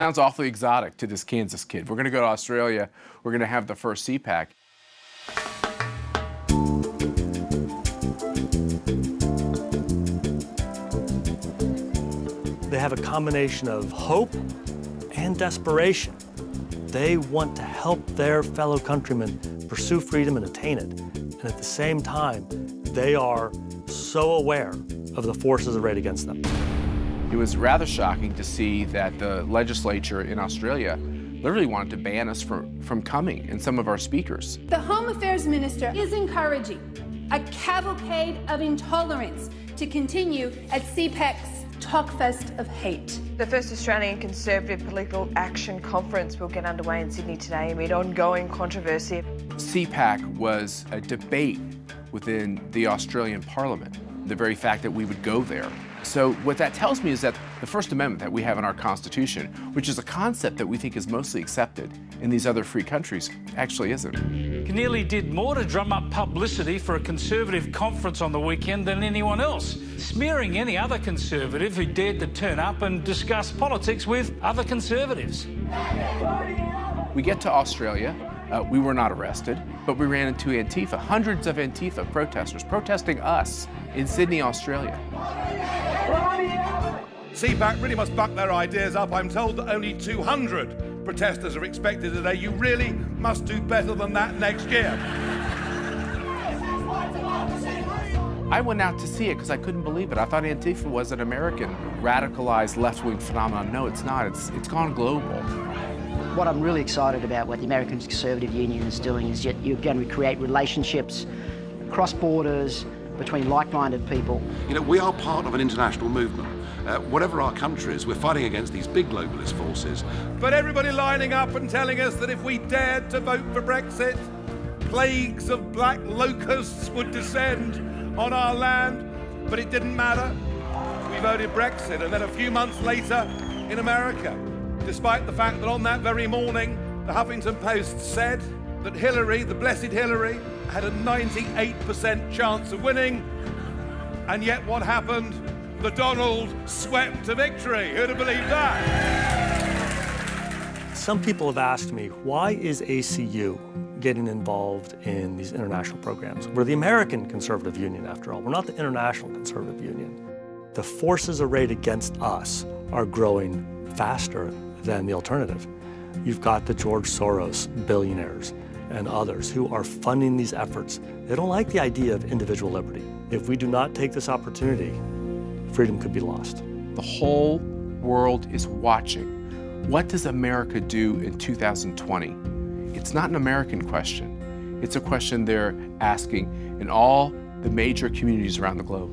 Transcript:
Sounds awfully exotic to this Kansas kid. We're going to go to Australia. We're going to have the first CPAC. They have a combination of hope and desperation. They want to help their fellow countrymen pursue freedom and attain it. And at the same time, they are so aware of the forces arrayed against them. It was rather shocking to see that the legislature in Australia literally wanted to ban us from, from coming and some of our speakers. The Home Affairs Minister is encouraging a cavalcade of intolerance to continue at CPAC's Talkfest of Hate. The first Australian Conservative Political Action Conference will get underway in Sydney today amid ongoing controversy. CPAC was a debate within the Australian Parliament, the very fact that we would go there. So what that tells me is that the First Amendment that we have in our Constitution, which is a concept that we think is mostly accepted in these other free countries, actually isn't. Keneally did more to drum up publicity for a Conservative conference on the weekend than anyone else, smearing any other Conservative who dared to turn up and discuss politics with other Conservatives. We get to Australia, uh, we were not arrested, but we ran into Antifa, hundreds of Antifa protesters protesting us in Sydney, Australia. CPAC really must buck their ideas up. I'm told that only 200 protesters are expected today. You really must do better than that next year. I went out to see it because I couldn't believe it. I thought Antifa was an American radicalized left-wing phenomenon. No, it's not. It's, it's gone global. What I'm really excited about what the American Conservative Union is doing is yet you're going to create relationships across borders between like-minded people. You know, we are part of an international movement. Uh, whatever our countries, we're fighting against these big globalist forces. But everybody lining up and telling us that if we dared to vote for Brexit, plagues of black locusts would descend on our land. But it didn't matter. We voted Brexit, and then a few months later in America, despite the fact that on that very morning, the Huffington Post said that Hillary, the blessed Hillary, had a 98% chance of winning. And yet what happened? The Donald swept to victory. Who'd have believed that? Some people have asked me, why is ACU getting involved in these international programs? We're the American Conservative Union, after all. We're not the International Conservative Union. The forces arrayed against us are growing faster than the alternative. You've got the George Soros billionaires and others who are funding these efforts. They don't like the idea of individual liberty. If we do not take this opportunity, freedom could be lost. The whole world is watching. What does America do in 2020? It's not an American question. It's a question they're asking in all the major communities around the globe.